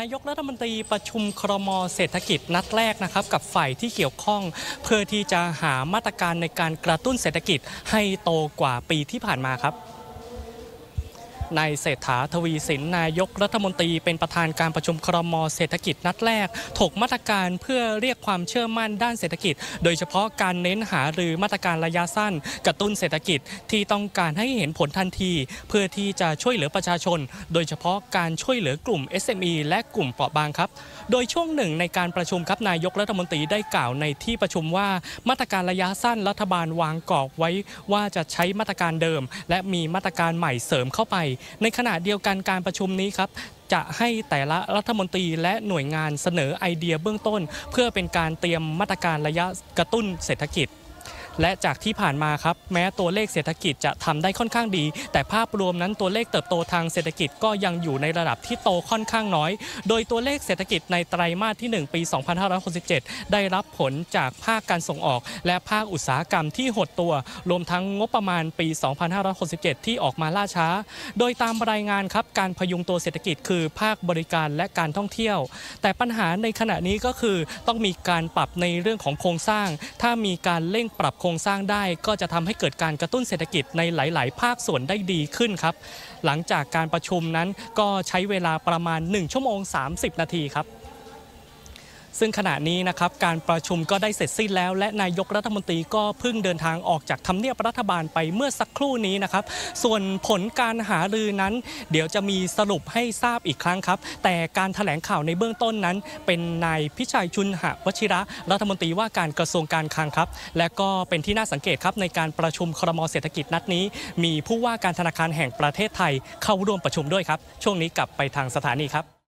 นายกรัฐมนตรีประชุมครมเศรษฐกิจนัดแรกนะครับกับฝ่ายที่เกี่ยวข้อง เพื่อที่จะหามาตรการในการกระตุ้นเศรษฐกิจให้โตกว่าปีที่ผ่านมาครับ นายเศรษฐาทวีสินนายกรัฐมนตรีเป็นประธานการประชุมครมเศรษฐกิจนัดแรก ถกมาตรการเพื่อเรียกความเชื่อมั่นด้านเศรษฐกิจ โดยเฉพาะการเน้นหารือมาตรการระยะสั้น กระตุ้นเศรษฐกิจที่ต้องการให้เห็นผลทันที เพื่อที่จะช่วยเหลือประชาชน โดยเฉพาะการช่วยเหลือกลุ่ม SME และกลุ่มเปราะบางครับ โดยช่วงหนึ่งในการประชุมครับนายกรัฐมนตรีได้กล่าวในที่ประชุมว่ามาตรการระยะสั้นรัฐบาลวางกรอบไว้ว่าจะใช้มาตรการเดิม และมีมาตรการใหม่เสริมเข้าไปในขณะเดียวกันการประชุมนี้ครับจะให้แต่ละรัฐมนตรีและหน่วยงานเสนอไอเดียเบื้องต้น เพื่อเป็นการเตรียมมาตรการระยะกระตุ้นเศรษฐกิจ และจากที่ผ่านมาครับแม้ตัวเลขเศรษฐกิจจะทำได้ค่อนข้างดี แต่ภาพรวมนั้นตัวเลขเติบโตทางเศรษฐกิจก็ยังอยู่ในระดับที่โตค่อนข้างน้อย โดยตัวเลขเศรษฐกิจในไตรมาสที่ 1 ปี 2567 ได้รับผลจากภาคการส่งออก และภาคอุตสาหกรรมที่หดตัว รวมทั้งงบประมาณปี 2567 ที่ออกมาล่าช้า โดยตามรายงานครับการพยุงตัวเศรษฐกิจคือภาคบริการและการท่องเที่ยว แต่ปัญหาในขณะนี้ก็คือต้องมีการปรับในเรื่องของโครงสร้าง ถ้ามีการเร่งปรับครงสร้างได้ก็จะทำให้เกิดการกระตุ้นเศรษฐกิจในหลาย ๆ ภาคส่วนได้ดีขึ้นครับ หลังจากการประชุมนั้นก็ใช้เวลาประมาณ 1 ชั่วโมง 30 นาทีครับ ซึ่งขณะนี้นะครับการประชุมก็ได้เสร็จสิ้นแล้ว และนายกรัฐมนตรีก็เพิ่งเดินทางออกจากทำเนียบรัฐบาลไปเมื่อสักครู่นี้นะครับ ส่วนผลการหารือนั้น เดี๋ยวจะมีสรุปให้ทราบอีกครั้งครับ แต่การถแถลงข่าวในเบื้องต้นนั้น เป็นนายพิชัยชุนหะวชิระ รัฐมนตรีว่าการกระทรวงการคลังครับ และก็เป็นที่น่าสังเกตครับในการประชุมครมเศรษฐกิจนัดนี้ มีผู้ว่าการธนาคารแห่งประเทศไทยเข้าร่วมประชุมด้วยครับ ช่วงนี้กลับไปทางสถานีครับ